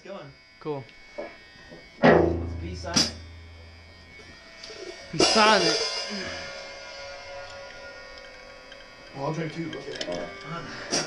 it's going. Cool. Let's be silent. Be silent. Well, I'll drink too. Okay.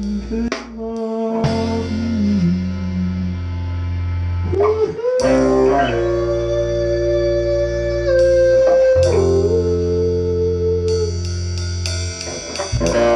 Thank